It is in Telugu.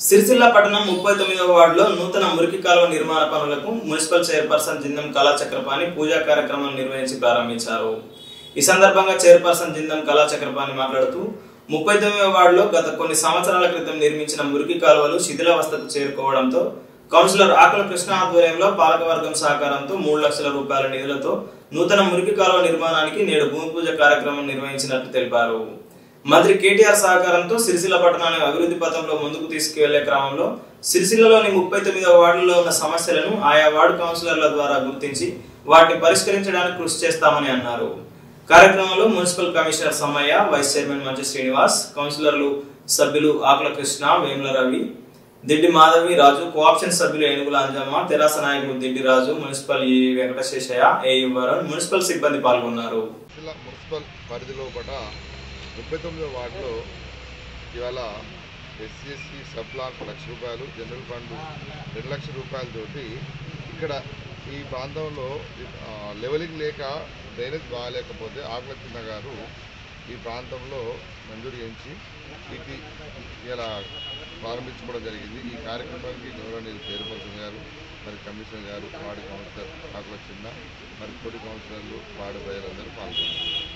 సిరిసిల్ల పట్టణం ముప్పై తొమ్మిదవ వార్డులో నూతన మురికి కాలువ నిర్మాణ పనులకు మున్సిపల్ చైర్పర్సన్ జిందం కళా చక్రపాణి పూజా కార్యక్రమం నిర్వహించి ప్రారంభించారు. ఈ సందర్భంగా చైర్పర్సన్ జిందం కళా చక్రపాణి మాట్లాడుతూ ముప్పై తొమ్మిదవ వార్డులో గత కొన్ని సంవత్సరాల క్రితం నిర్మించిన మురికి కాలువలు శిథిలావస్థకు చేరుకోవడంతో కౌన్సిలర్ ఆకుల కృష్ణ ఆధ్వర్యంలో పాలకవర్గం సహకారంతో మూడు లక్షల రూపాయల నిధులతో నూతన మురికి కాలువ నిర్మాణానికి నేడు భూమి పూజ కార్యక్రమం నిర్వహించినట్లు తెలిపారు. మంత్రి కేటీఆర్ సహకారంతో సిరిసిల్ల పట్టణాన్ని అభివృద్ధి పథంలో ముందుకు తీసుకువెళ్ళే క్రమంలో సిరిసిల్లలోని ముప్పై తొమ్మిదవ వార్డుల్లో ఉన్న సమస్యలను ఆయా వార్డు కౌన్సిలర్ల ద్వారా గుర్తించి వాటిని పరిష్కరించడానికి కృషి చేస్తామని అన్నారు. కార్యక్రమంలో municipal commissioner Sammaiah vice chairman Manchi Srinivas కౌన్సిలర్లు సభ్యులు ఆకుల కృష్ణ వేముల రవి దిడ్డి మాధవి రాజు కోఆప్షన్ సభ్యులు ఏనుగుల అంజమ్మ తెరాస నాయకులు దిడ్డి రాజు మున్సిపల్ ఈ వెంకటశేషయ్య ఏఈ వరుణ్ మున్సిపల్ సిబ్బంది పాల్గొన్నారు. మున్సిపల్ పరిధిలో ముప్పై తొమ్మిదో వార్డులో ఇవాళ ఎస్సీఎస్సీ సబ్ ప్లాన్ లక్ష రూపాయలు జనరల్ ఫండ్ రెండు లక్షల రూపాయలతోటి ఇక్కడ ఈ ప్రాంతంలో లెవెలింగ్ లేక డ్రైనేజ్ బాగాలేకపోతే ఆకుల చిన్న గారు ఈ ప్రాంతంలో మంజూరు చేయించి ఇది ఇలా ప్రారంభించుకోవడం జరిగింది. ఈ కార్యక్రమానికి గౌరవనీయులు చైర్పర్సన్ గారు మరి కమిషనర్ గారు వార్డు కౌన్సిలర్ ఆకుల చిన్న మరి తోటి కౌన్సిలర్లు వార్డు ప్రజలందరూ పాల్గొన్నారు.